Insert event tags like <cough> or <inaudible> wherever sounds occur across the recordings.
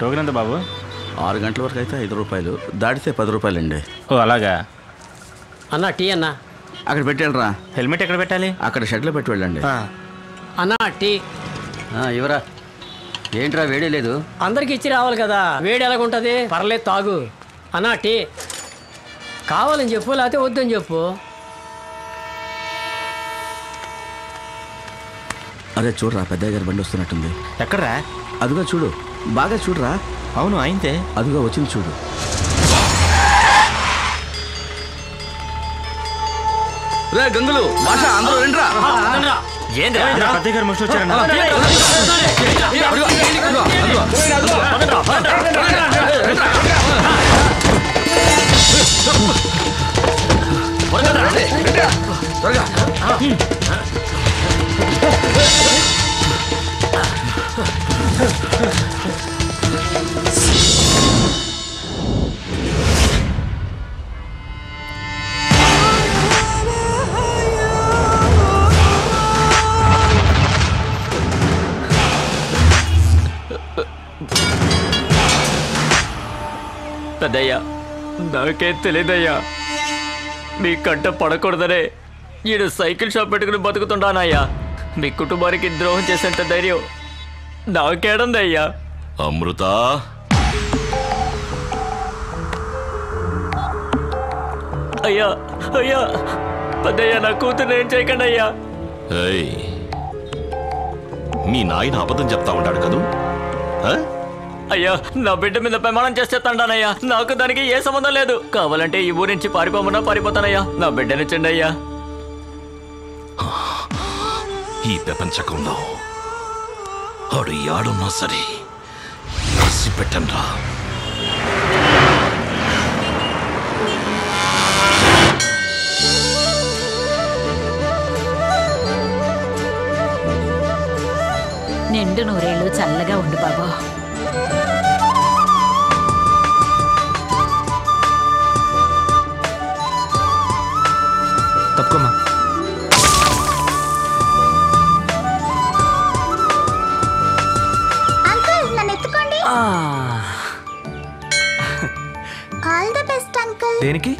Token ఎంత బాబు? ఆరు గంటల వరకు అయితే ఐదు రూపాయలు. దాటితే పది రూపాయలండి. ఓ అలాగా. అన్న టీ అన్న. అక్కడ పెట్టారా హెల్మెట్ ఎక్కడ పెట్టాలి? అక్కడ షెడ్లో పెట్టి వెళ్ళండి. ఆ, అన్న టీ. ఇవరా ఏంట్రా వేడే లేదు? అందరికి ఇచ్చి రావాలి కదా. వేడి ఎలాగుంటది? పర్లేదు తాగు. అన్న టీ. కావాలని చెప్పు లేకపోతే వద్దని చెప్పు. అరే చూడరా పెద్దయ్య గారి బండి వస్తున్నట్టుంది. ఎక్కడ్రా? అదిగో చూడు. బాగా చూడరా అవును అయితే అదిగో వచ్చింది చూడు రే గంగులు భాష అందరూ రండిరా. త్వరగా పెద్దయ్యా. నాకేం తెలియదయ్యా మీ కంట పడకూడదనే ఈడు సైకిల్ షాప్ పెట్టుకుని బతుకుతుండానయ్యా. మీ కుటుంబానికి ద్రోహం చేసేంత ధైర్యం నాకేడందయ్యా. అమృత. అయ్యా అయ్యా పెద్దయ్యా నా కూతురు ఏం చేయకండి అయ్యా మీ నాయన అబద్ధం చెప్తా ఉంటాడు కదూ? అయ్యా నా బిడ్డ మీద ప్రమాణం చేస్తే తండానయ్యా. నాకు దానికి ఏ సంబంధం లేదు. కావాలంటే ఈ ఊరి నుంచి పారిపోమన్నా పారిపోతానయ్యా. నా బిడ్డనిచ్చండి అయ్యా ఈ ప్రపంచకంలో ఆడు యాడున్నా సరే రాసి పెట్టండ్రా. నిండు నూరేళ్ళు చల్లగా ఉండు బాబు. తప్పుకోమా అంకుల్ నన్ను ఎత్తుకోండి. ఆల్ ది బెస్ట్ అంకుల్ దేనికి?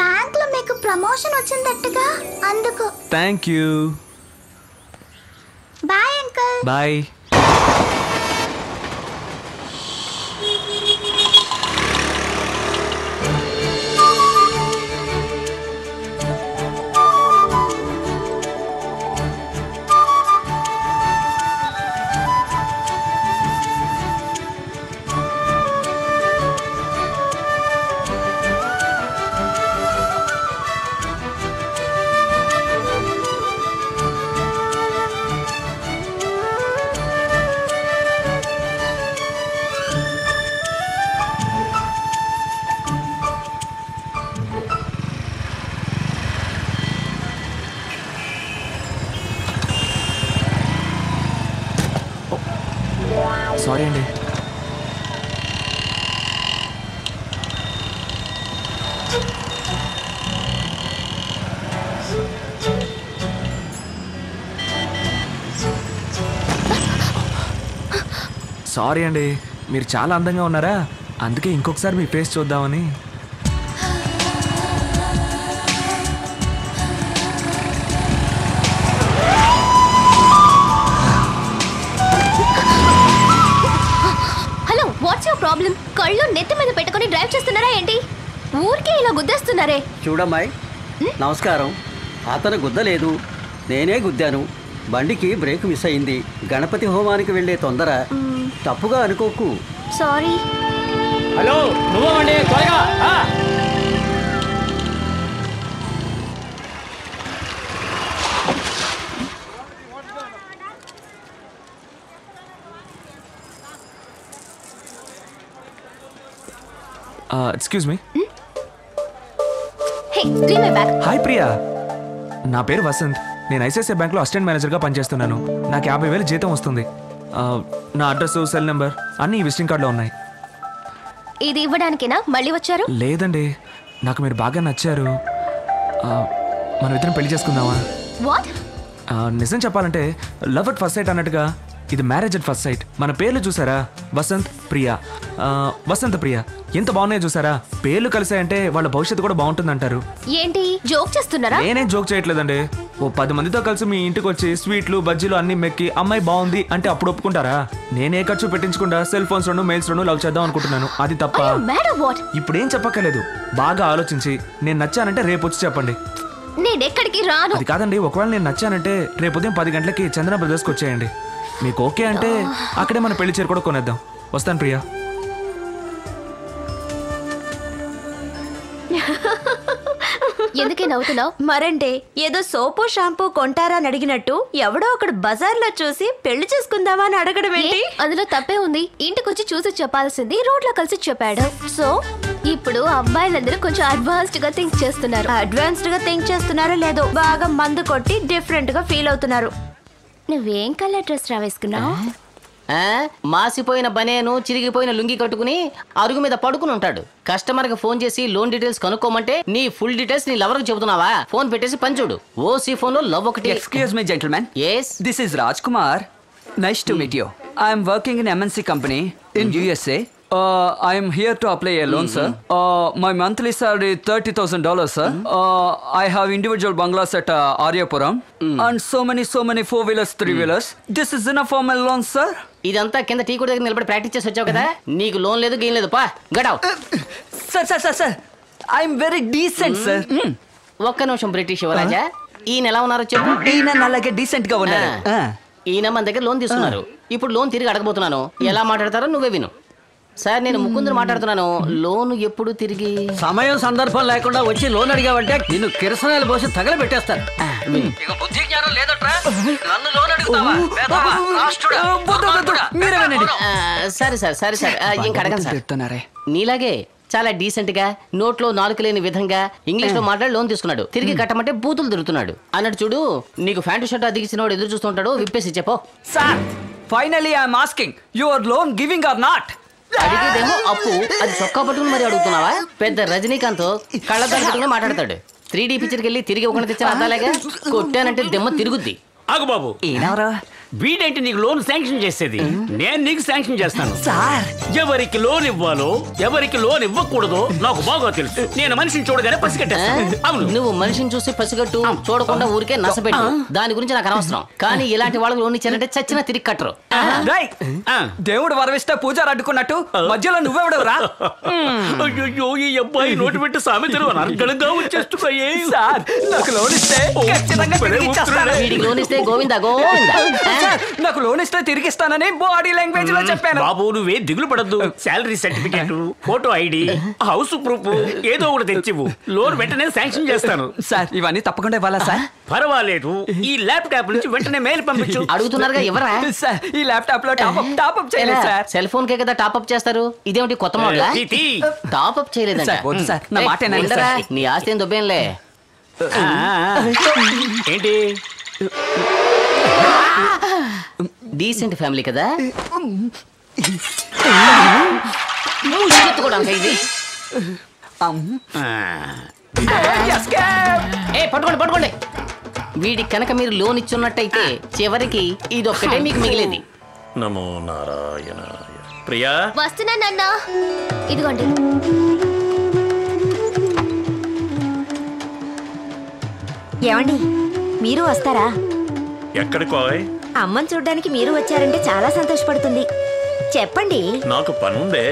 బ్యాంక్లో మీకు ప్రమోషన్ వచ్చిందట్టుగా? అందుకు. Thank you bye uncle bye sorry అండి. సారీ అండి. మీరు చాలా అందంగా ఉన్నారా? అందుకే ఇంకొకసారి మీ ఫేస్ చూద్దామని. ప్రాబ్లం కళ్ళు నెత్తి మీద పెట్టుకొని డ్రైవ్ చేస్తున్నారా ఏంటి? ఊరికే ఇలా గుద్దేస్తున్నారే. చూడమ్మాయి నమస్కారం. అతను గుద్దలేదు. నేనే గుద్దాను. బండికి బ్రేక్ మిస్ అయింది. గణపతి హోమానికి వెళ్ళే తొందర. తప్పుగా అనుకోకు. సారీ. హలో నువ్వండి త్వరగా. Excuse me hey give my bag hi Priya నా పేరు వసంత్. నేను ఐసిఐసిఐ బ్యాంక్లో అసిస్టెంట్ మేనేజర్గా పనిచేస్తున్నాను. నాకు యాభై వేలు జీతం వస్తుంది. ఆ, నా అడ్రస్ సెల్ నెంబర్ అన్నీ ఈ విజిటింగ్ కార్డులో ఉన్నాయి. ఇది ఇవ్వడానికేనా? మళ్ళీ వచ్చారు? లేదండి. నాకు మీరు బాగా నచ్చారు. ఆ, మనం ఇద్దరం పెళ్ళి చేసుకుందామా? వాట్ ఆ, నిజం చెప్పాలంటే లవ్ అట్ ఫస్ట్ సైట్ అన్నట్టుగా ఇది మ్యారేజ్ అట్ ఫస్ట్ సైట్. మన పేర్లు చూసారా? వసంత్ ప్రియా. వసంత ప్రియ ఎంత బాగున్నాయో చూసారా? పేర్లు కలిసాయంటే వాళ్ళ భవిష్యత్తు కూడా బాగుంటుందంటారు. ఏంటి? జోక్ చేస్తున్నారా? నేనేం జోక్ చేయట్లేదండి. ఓ పది మందితో కలిసి మీ ఇంటికి వచ్చి స్వీట్లు బజ్జీలు అన్ని మెక్కి అమ్మాయి బాగుంది అంటే అప్పుడు ఒప్పుకుంటారా? నేనే ఖర్చు పెట్టించకుండా సెల్ ఫోన్స్ రెండు మెయిల్స్ రెండు లవ్ చేద్దాం అనుకుంటున్నాను. అది తప్ప ఇప్పుడు ఏం చెప్పక్కర్లేదు. బాగా ఆలోచించి నేను నచ్చానంటే రేపు వచ్చి చెప్పండి. నేను ఎక్కడికి రాను? అది కాదండి ఒకవేళ నేను నచ్చానంటే రేపు ఉదయం పది గంటలకి చందన బ్రదర్స్కి వచ్చేయండి. మీకు ఓకే అంటే అక్కడే మన పెళ్ళి చీర కూడా కొనేద్దాం. వస్తాను ప్రియా. ఎందుకే నవ్వుతున్నావు? మరంటే ఏదో సోపు షాంపూ కొంటారా అని అడిగినట్టు ఎవడో ఒకడు బజార్లో చూసి పెళ్ళి చేసుకుందామా అని అడగడం ఏంటి? అందులో తప్పే ఉంది. ఇంటికి వచ్చి చూసి చెప్పాల్సింది రోడ్లో కలిసి చెప్పాడు. సో ఇప్పుడు అబ్బాయిలందరూ కొంచెం అడ్వాన్స్డ్గా థింక్ చేస్తున్నారు. అడ్వాన్స్డ్గా థింక్ చేస్తున్నారో లేదో బాగా మందు కొట్టి డిఫరెంట్గా ఫీల్ అవుతున్నారు. నువ్వేం కలర్ డ్రెస్ రా వేసుకున్నావు ఆ, మాసిపోయిన బనేను చిరిగిపోయిన లుంగి కట్టుకుని అరుగు మీద పడుకుని ఉంటాడు కస్టమర్కి ఫోన్ చేసి లోన్ డీటెయిల్స్ కనుక్కోమంటే నీ ఫుల్ డీటెయిల్స్ నీ లవర్ చెబుతున్నావా ఫోన్ పెట్టేసి పంచుడు ఓసీ ఫోన్లో లవ్ ఒకటి Excuse me, gentlemen. Yes. This is Rajkumar. Nice to meet you. I am working in MNC company in USA. Uh, I am here to apply a loan, sir. Uh, my monthly salary thirty thousand dollars, sir. Uh, I have individual bungalows at uh, Aryapuram and so many, so many four wheelers, three wheelers. This is enough for my loan, sir. ఇదంతా కింద tea కూడా దగ్గర నిలబడి practice చేసి వచ్చావు కదా నీకు loan లేదు గేమ్ లేదు పా గడావ్ Sir, sir, sir, sir. I am very decent, sir. Mm. ఒక్క నిమిషం బ్రిటిష్ యువరాజా ఈయన ఎలా ఉన్నారో చెప్పు ఈయన అలాగే డీసెంట్గా ఉన్నారు. ఈయన మన దగ్గర లోన్ తీసుకున్నారు ఇప్పుడు లోన్ తిరిగి అడగబోతున్నాను ఎలా మాట్లాడతారో నువ్వే విను సార్ నేను ముకుందుని మాట్లాడుతున్నాను. లోన్ ఎప్పుడు తిరిగి? సమయం సందర్భం లేకుండా వచ్చి లోన్ అడిగావంటే నిన్ను కిరసనాలు పోసి తగలబెట్టేస్తాను ఇక బుద్ధి జ్ఞానం లేదట్రా? నన్ను లోన్ అడుగుతావా? వేధవా? రాష్ట్రుడా? దుర్మార్గుడా? మీరే వినండి ఆ, సరే సార్ సరే సార్. ఆ, ఇంక సార్. నీలాగే చాలా డీసెంట్గా నోట్లో నాలుగు లేని విధంగా ఇంగ్లీష్లో మాట్లాడి లోన్ తీసుకున్నాడు. తిరిగి కట్టమంటే బూతులు తిరుగుతున్నాడు. అన్నట్టు చూడు నీకు ప్యాంటు షర్ట్ అదిగిసిన వాడు ఎదురు చూస్తుంటాడు విప్పేసి చెప్పో. Sir finally I'm asking your loan giving or not? అడిగేదేమో అప్పు. అది చొక్కా పట్టుకుని మరి అడుగుతున్నావా? పెద్ద రజనీకాంత్ కళ్ళద్దాలు పెట్టుకుని మాట్లాడతాడు. త్రీ డీ పిక్చర్కి వెళ్ళి తిరిగి ఒకటి తెచ్చిన అద్దాలేగా? కొట్టానంటే దెమ్మ తిరుగుద్ది. ఆగు బాబు. ఏనవరా వీడేంటి నీకు లోన్ శాంక్షన్ చేసేది? నేను నీకు శాంక్షన్ చేస్తాను. సార్! ఎవరికి లోన్ ఇవ్వాలో ఎవరికి లోన్ ఇవ్వకూడదో నాకు బాగా తెలుసు. నేను మనిషిని చూడగానే? పసిగట్టేస్తాను అవును. నువ్వు మనిషిని చూసి పసిగట్టు చూడకుండా ఊరికే నసపెట్టు దాని గురించి నాకు అనవసరం. కానీ ఇలాంటి వాళ్ళకి లోన్ ఇచ్చారంటే చచ్చినా తిరిగి కట్టరు. దేవుడు వరవిస్తే పూజారు అడ్డుకున్నట్టు మధ్యలో నువ్వెవడవురా అయ్యో ఈ అబ్బాయి నోటి పెట్టి సామెతలు అనర్గళంగా వచ్చేస్తున్నాయి. సార్ నాకు లోన్ ఇస్తే ఖచ్చితంగా లోన్ ఇస్తే గోవిందా గోవిందా? సార్ నాకు లోన్ ఇస్తే తిరిగి ఇస్తానని బాడీ లాంగ్వేజ్లో చెప్పాను. బాబు నువ్వే దిగులు పడద్దు salary certificate photo ID house proof ఏదో ఒకటి తెచ్చివు లోన్ వెంటనే శాంక్షన్ చేస్తాను. సార్ ఇవన్నీ తప్పకుండా ఇవ్వాలా సార్? పర్వాలేదు. ఈ ల్యాప్టాప్ నుంచి వెంటనే మెయిల్ పంపించు. అడుగుతున్నారుగా ఎవరా? <laughs> సార్ ఈ ల్యాప్టాప్లో టాప్అప్ టాప్అప్ చేయలేదు సార్. సెల్ ఫోన్ కే కదా టాప్అప్ చేస్తారు? ఇదేమిటి కొత్త మోడల్? తీ. టాప్అప్ చేయలేదంట. సార్, వద్దు సార్. నా మాట. నీ ఆస్తి ఏం దొబ్బేంలే? ఏంటి? డీసెంట్ ఫ్యామిలీ కదా? ఎత్తుకోవడానికి ఇది ఏ పట్టుకోండి పట్టుకోండి. వీడికి కనుక మీరు లోన్ ఇచ్చున్నట్టయితే చివరికి ఇది ఒక్కటే మీకు మిగిలేది. నమో నారాయణ. ప్రియా? వస్తున్నానన్నా ఇదిగోండి. ఏమండి? మీరు వస్తారా? ఎక్కడికోయ్ అమ్మని చూడ్డానికి మీరు వచ్చారంటే చాలా సంతోషపడుతుంది. చెప్పండి. నాకు పనుందే.